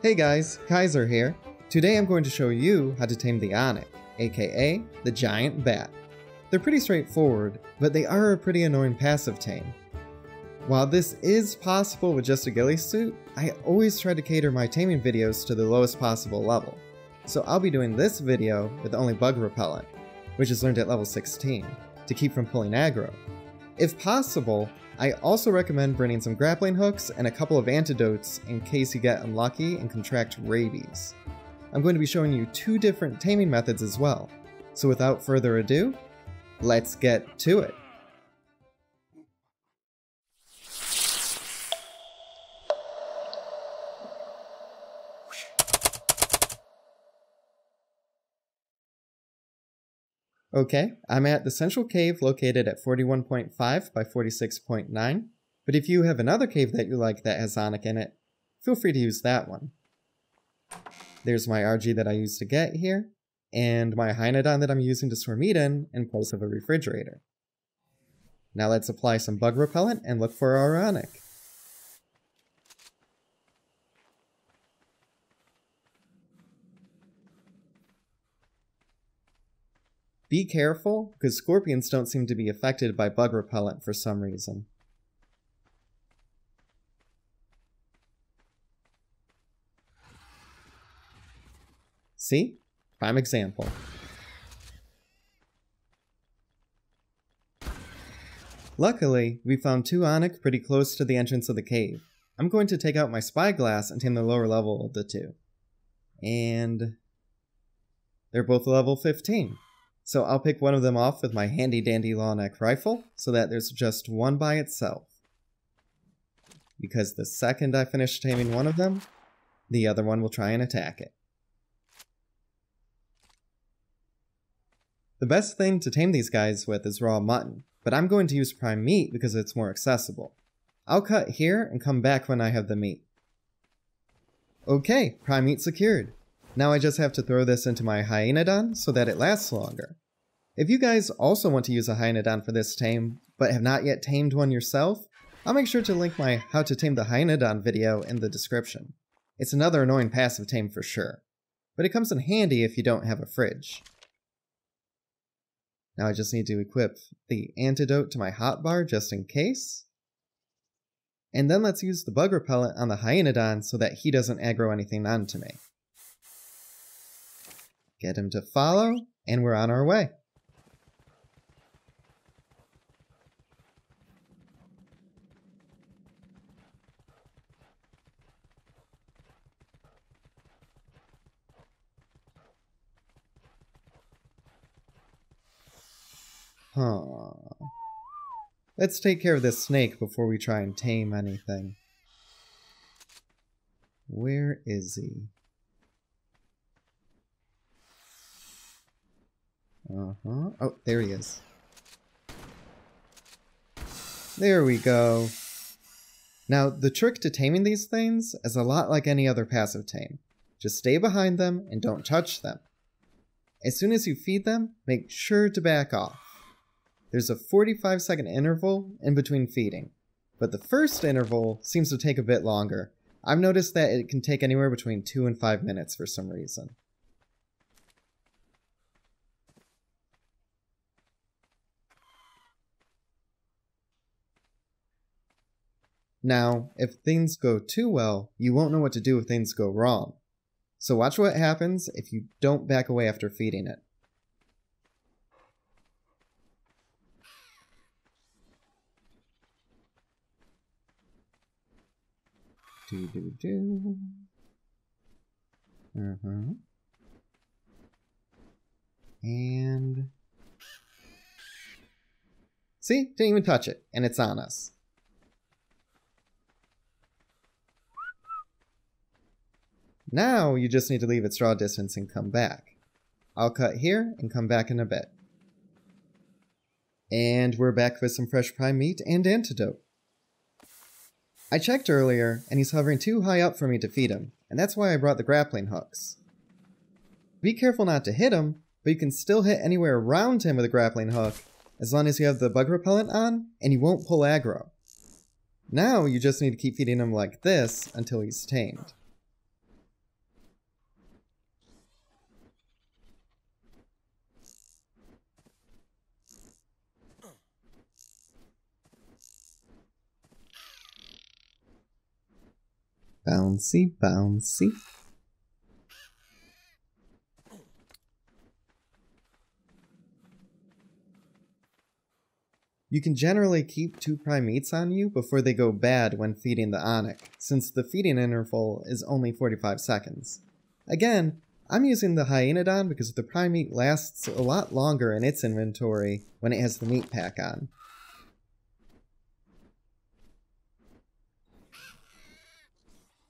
Hey guys, Kaiser here. Today I'm going to show you how to tame the Onyx, aka the giant bat. They're pretty straightforward, but they are a pretty annoying passive tame. While this is possible with just a ghillie suit, I always try to cater my taming videos to the lowest possible level. So I'll be doing this video with only bug repellent, which is learned at level 16, to keep from pulling aggro. If possible, I also recommend bringing some grappling hooks and a couple of antidotes in case you get unlucky and contract rabies. I'm going to be showing you two different taming methods as well. So without further ado, let's get to it. Okay, I'm at the central cave located at 41.5 by 46.9, but if you have another cave that you like that has Onyx in it, feel free to use that one. There's my Argy that I used to get here, and my Hyaenodon that I'm using to store meat in in place of a refrigerator. Now let's apply some bug repellent and look for our Onyx. Be careful, because scorpions don't seem to be affected by bug repellent for some reason. See? Prime example. Luckily, we found two Onyx pretty close to the entrance of the cave. I'm going to take out my spyglass and tame the lower level of the two. And... They're both level 15. So I'll pick one of them off with my handy dandy long neck rifle so that there's just one by itself. Because the second I finish taming one of them, the other one will try and attack it. The best thing to tame these guys with is raw mutton, but I'm going to use prime meat because it's more accessible. I'll cut here and come back when I have the meat. Okay, prime meat secured. Now I just have to throw this into my Hyaenodon so that it lasts longer. If you guys also want to use a Hyaenodon for this tame, but have not yet tamed one yourself, I'll make sure to link my How to Tame the Hyaenodon video in the description. It's another annoying passive tame for sure, but it comes in handy if you don't have a fridge. Now I just need to equip the antidote to my hotbar just in case. And then let's use the bug repellent on the Hyaenodon so that he doesn't aggro anything onto me. Get him to follow, and we're on our way. Huh. Let's take care of this snake before we try and tame anything. Where is he? Uh-huh. Oh, there he is. There we go. Now, the trick to taming these things is a lot like any other passive tame. Just stay behind them and don't touch them. As soon as you feed them, make sure to back off. There's a 45 second interval in between feeding, but the first interval seems to take a bit longer. I've noticed that it can take anywhere between 2 and 5 minutes for some reason. Now, if things go too well, you won't know what to do if things go wrong. So watch what happens if you don't back away after feeding it. Do do do. Uh huh. And see, didn't even touch it, and it's on us. Now you just need to leave its draw distance and come back. I'll cut here and come back in a bit. And we're back with some fresh prime meat and antidote. I checked earlier, and he's hovering too high up for me to feed him, and that's why I brought the grappling hooks. Be careful not to hit him, but you can still hit anywhere around him with a grappling hook, as long as you have the bug repellent on, and he won't pull aggro. Now you just need to keep feeding him like this until he's tamed. Bouncy, bouncy. You can generally keep two prime meats on you before they go bad when feeding the Onyx, since the feeding interval is only 45 seconds. Again, I'm using the Hyaenodon because the prime meat lasts a lot longer in its inventory when it has the meat pack on.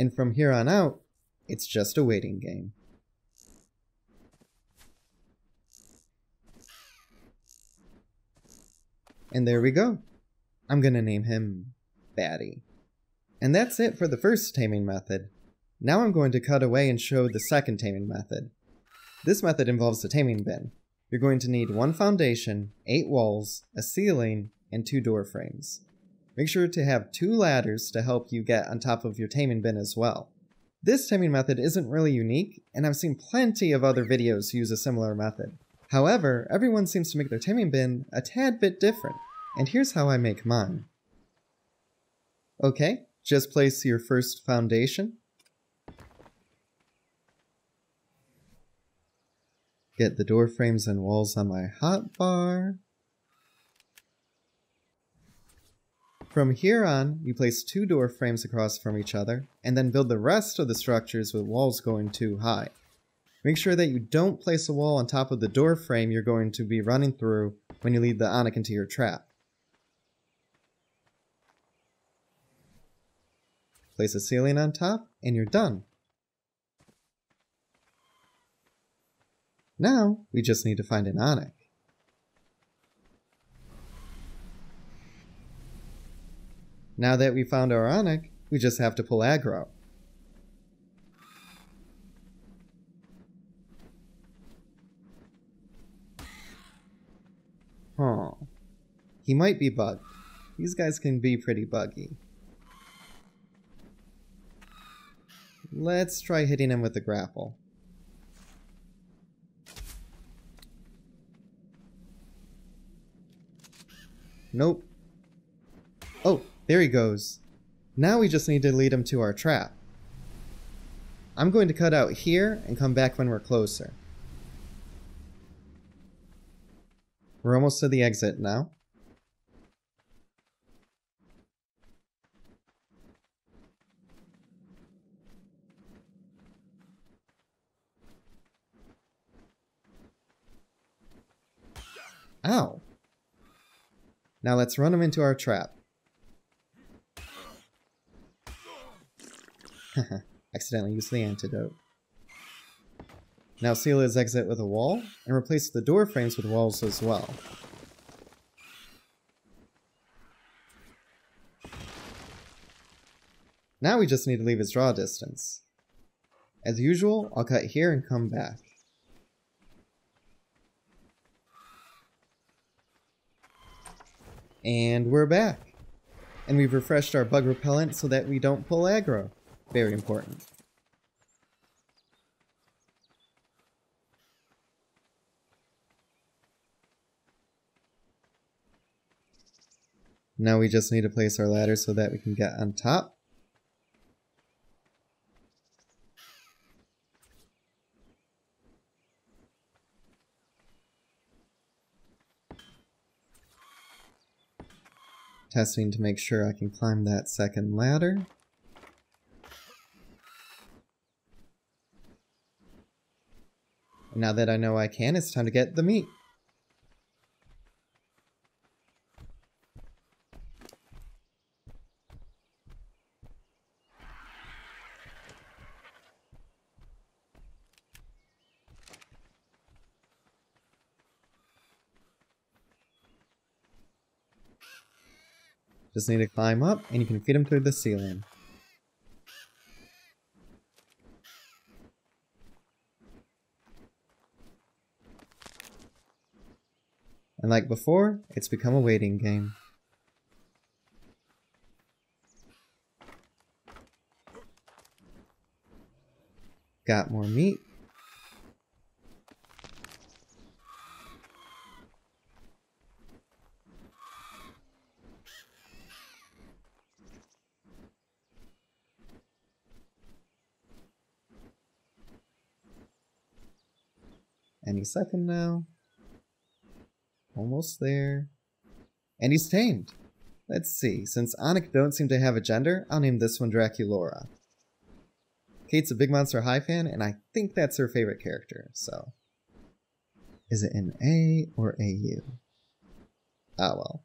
And from here on out, it's just a waiting game. And there we go. I'm gonna name him Batty. And that's it for the first taming method. Now I'm going to cut away and show the second taming method. This method involves the taming bin. You're going to need one foundation, eight walls, a ceiling, and two door frames. Make sure to have two ladders to help you get on top of your taming bin as well. This taming method isn't really unique, and I've seen plenty of other videos use a similar method. However, everyone seems to make their taming bin a tad bit different, and here's how I make mine. Okay, just place your first foundation. Get the door frames and walls on my hotbar. From here on, you place two door frames across from each other, and then build the rest of the structures with walls going too high. Make sure that you don't place a wall on top of the door frame you're going to be running through when you lead the Onyx into your trap. Place a ceiling on top, and you're done. Now, we just need to find an Onyx. Now that we found our Onyx, we just have to pull aggro. Huh. He might be bugged. These guys can be pretty buggy. Let's try hitting him with the grapple. Nope. Oh, there he goes. Now we just need to lead him to our trap. I'm going to cut out here and come back when we're closer. We're almost to the exit now. Ow. Now let's run him into our trap. Accidentally used the antidote. Now seal his exit with a wall, and replace the door frames with walls as well. Now we just need to leave his draw distance. As usual, I'll cut here and come back. And we're back. And we've refreshed our bug repellent so that we don't pull aggro. Very important. Now we just need to place our ladder so that we can get on top. Testing to make sure I can climb that second ladder. Now that I know I can, it's time to get the meat. Just need to climb up, and you can feed them through the ceiling. And like before, it's become a waiting game. Got more meat. Any second now. Almost there. And he's tamed. Let's see, since Onyx don't seem to have a gender, I'll name this one Draculaura. Cait's a Big Monster High fan, and I think that's her favorite character, so. Is it an A or AU? Ah well.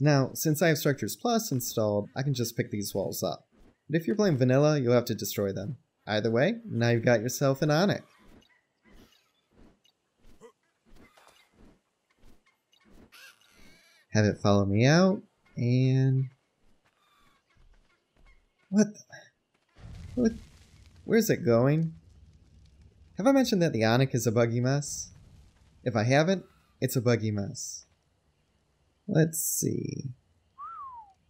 Now, since I have Structures Plus installed, I can just pick these walls up. But if you're playing vanilla, you'll have to destroy them. Either way, now you've got yourself an Onyx. Have it follow me out, and... What the... What? Where's it going? Have I mentioned that the Onyx is a buggy mess? If I haven't, it's a buggy mess. Let's see.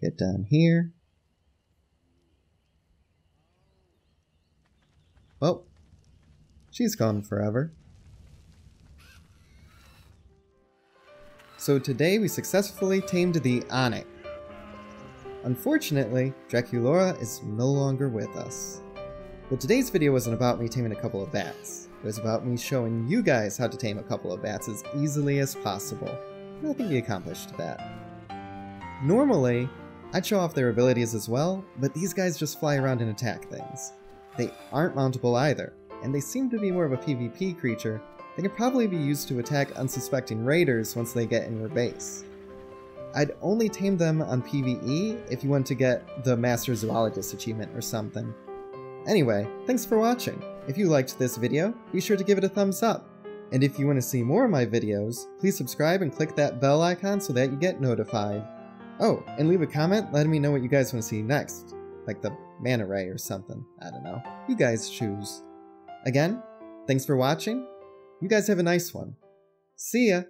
Get down here. Oh, she's gone forever. So today we successfully tamed the Onyx. Unfortunately, Draculaura is no longer with us. But today's video wasn't about me taming a couple of bats. It was about me showing you guys how to tame a couple of bats as easily as possible. And I think we accomplished that. Normally, I'd show off their abilities as well, but these guys just fly around and attack things. They aren't mountable either, and they seem to be more of a PvP creature they could probably be used to attack unsuspecting raiders once they get in your base. I'd only tame them on PvE if you want to get the Master Zoologist achievement or something. Anyway, thanks for watching. If you liked this video, be sure to give it a thumbs up. And if you want to see more of my videos, please subscribe and click that bell icon so that you get notified. Oh, and leave a comment letting me know what you guys want to see next. Like the manta ray or something. I don't know. You guys choose. Again, thanks for watching. You guys have a nice one. See ya!